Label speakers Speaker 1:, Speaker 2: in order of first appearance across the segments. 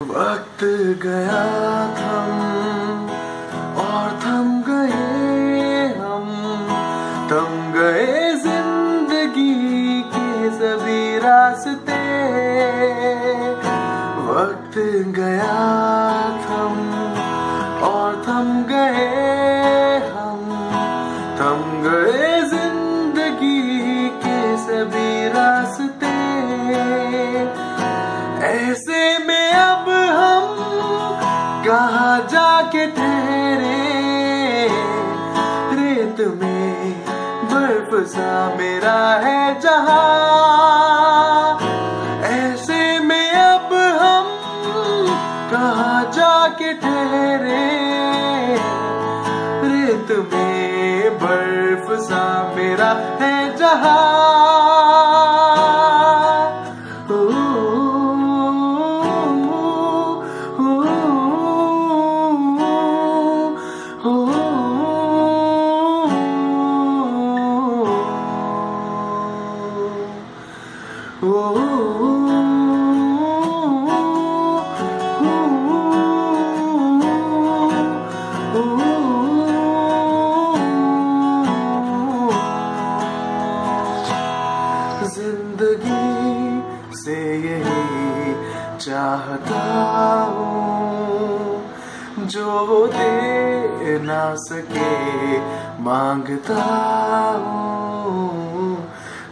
Speaker 1: वक्त गया थम और थम गए हम। थम गए ज़िंदगी के सभी रास्ते। वक्त गया थम और थम गए हम। थम गए ज़िंदगी के सभी रास्ते। ऐसे ठहरे। रेत में बर्फ़ सा मेरा है जहाँ। ऐसे में अब हम कहा जाके ठहरे? रेत में बर्फ़ सा मेरा है जहाँ। ज़िंदगी से यही चाहता हूँ जो दे ना सके माँगता हूँ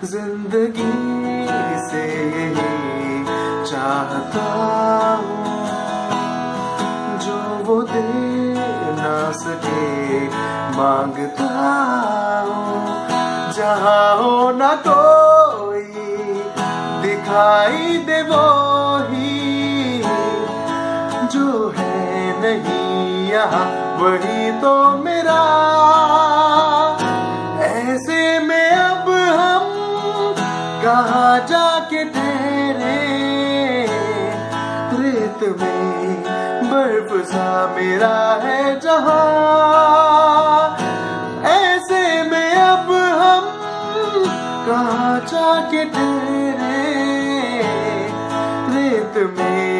Speaker 1: ज़िंदगी से यही चाहता हूँ। जो वो दे ना सके, माँगता हूँ। जहाँ हो ना कोई, दिखाई दे वो ही। जो है नहीं यहाँ, वही तो मेरा जाके ठहरे रेत में बर्फ़ सा मेरा है जहा। ऐसे में अब हम कहा जाके ठहरे रेत में